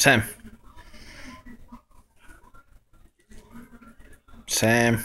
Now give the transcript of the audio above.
Sam. Sam.